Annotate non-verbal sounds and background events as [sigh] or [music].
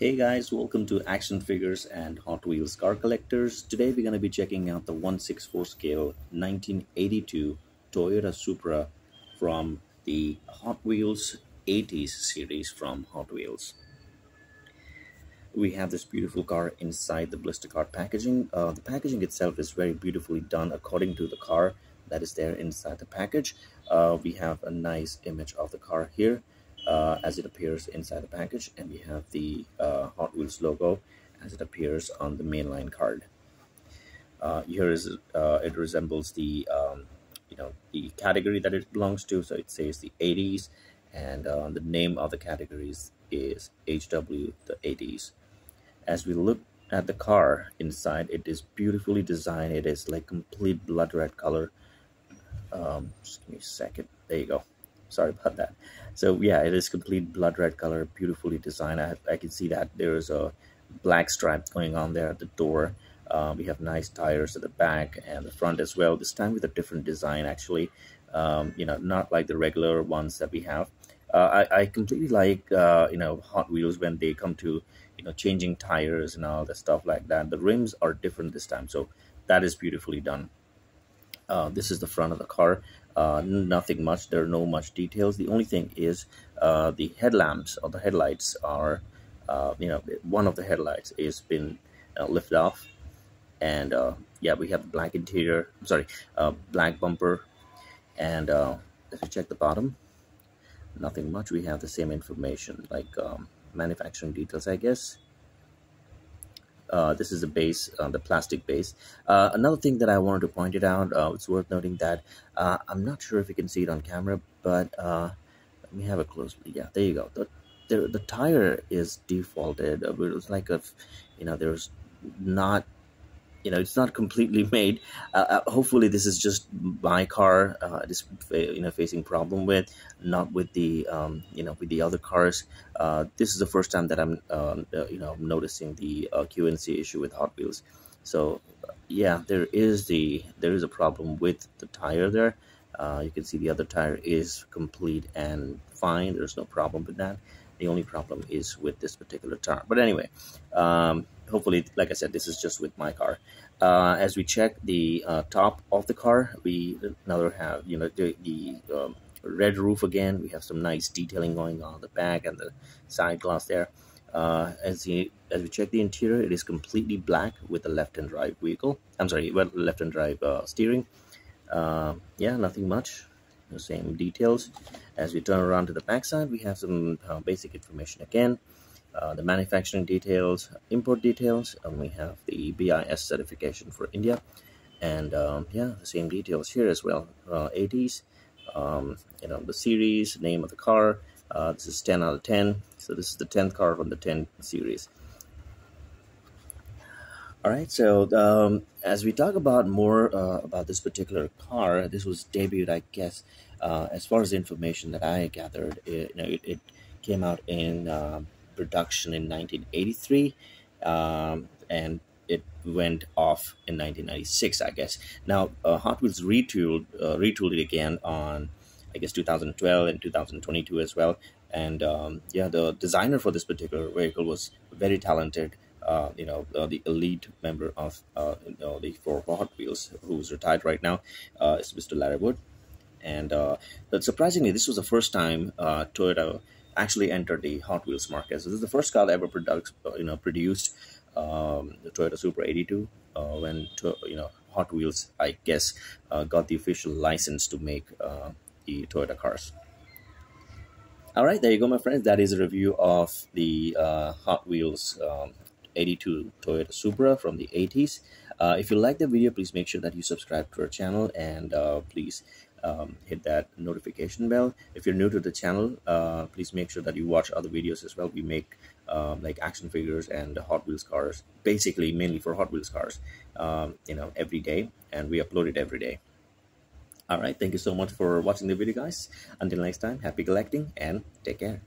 Hey guys, welcome to Action Figures and Hot Wheels Car Collectors. Today we're going to be checking out the 164 scale 1982 Toyota Supra from the Hot Wheels 80s series from Hot Wheels. We have this beautiful car inside the blister card packaging. Uh, the packaging itself is very beautifully done according to the car that is there inside the package. Uh, we have a nice image of the car here uh, as it appears inside the package and we have the uh, Hot Wheels logo as it appears on the mainline card. Uh, here is uh, it resembles the um, you know the category that it belongs to. So it says the 80s and uh, the name of the categories is HW the 80s. As we look at the car inside it is beautifully designed. It is like complete blood red color. Um, just give me a second. There you go sorry about that. So yeah it is complete blood red color beautifully designed. I, I can see that there's a black stripe going on there at the door. Uh, we have nice tires at the back and the front as well. This time with a different design actually. Um, you know not like the regular ones that we have. Uh, I, I completely like uh, you know Hot Wheels when they come to you know changing tires and all the stuff like that. The rims are different this time so that is beautifully done uh, this is the front of the car. Uh, nothing much. There are no much details. The only thing is uh, the headlamps or the headlights are uh, you know one of the headlights is been uh, lifted off. And uh, yeah we have black interior I'm sorry black bumper. And if you check the bottom nothing much. We have the same information like um, manufacturing details I guess uh, this is the base, uh, the plastic base. Uh, another thing that I wanted to point it out, uh, it's worth noting that uh, I'm not sure if you can see it on camera, but uh, let me have a close. Yeah, there you go. The, the, the tire is defaulted. It was like a, you know, there's not you know it's not completely [laughs] made. Uh, uh, hopefully this is just my car uh, this you know facing problem with not with the um, you know with the other cars. Uh, this is the first time that i'm um, uh, you know noticing the uh, qnc issue with hot wheels. So yeah there is the there is a problem with the tire there. You can see the other tire is complete and fine. There's no problem with that. The only problem is with this particular tire. But anyway um, hopefully like i said this is just with my car. Uh, as we check the uh, top of the car we now have you know the, the um, red roof again. We have some nice detailing going on the back and the side glass there. Uh, as you as we check the interior it is completely black with a left hand drive vehicle. I'm sorry well left hand drive uh, steering. Uh, yeah nothing much. The same details. As we turn around to the back side we have some uh, basic information again uh, the manufacturing details, import details, and we have the BIS certification for India. And um, yeah, the same details here as well. Uh, 80s, um, you know, the series, name of the car. Uh, this is 10 out of 10. So this is the 10th car from the 10 series. All right, so um, as we talk about more uh, about this particular car, this was debuted, I guess, uh, as far as information that I gathered, it, you know, it, it came out in um, production in 1983 um, and it went off in 1996 i guess. Now uh, hot wheels retooled uh, retooled it again on i guess 2012 and 2022 as well. And um, yeah the designer for this particular vehicle was very talented uh, you know uh, the elite member of uh, you know the for hot wheels who's retired right now uh, is mr larry wood. And but surprisingly this was the first time toyota actually entered the Hot Wheels market. So this is the first car that ever produced, uh, you know, produced um, the Toyota Supra 82 uh, when to, you know Hot Wheels, I guess, uh, got the official license to make uh, the Toyota cars. All right, there you go, my friends. That is a review of the uh, Hot Wheels um, 82 Toyota Supra from the 80s. Uh, if you like the video, please make sure that you subscribe to our channel and please um, hit that notification bell. If you're new to the channel, uh, please make sure that you watch other videos as well. We make um, like action figures and Hot Wheels cars, basically mainly for Hot Wheels cars, um, you know, every day, and we upload it every day. All right, thank you so much for watching the video, guys. Until next time, happy collecting and take care.